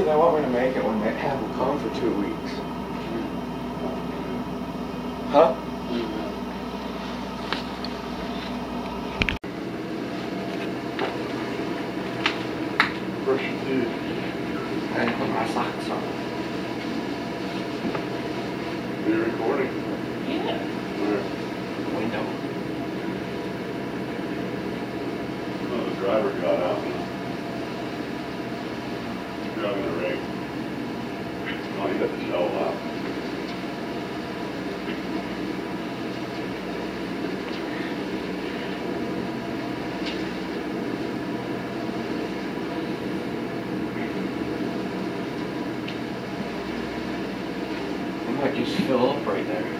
how big do they want me to make it when they have them come for two weeks? Huh? Brush your teeth. I didn't put my socks on. Are you recording? Yeah. Where? Window. Oh, the driver got out. Driving rig. Oh, he got the shovel out. I might just fill up right there.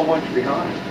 Whole bunch behind.